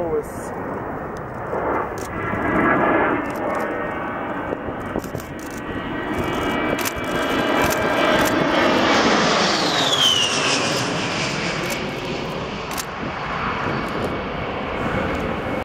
always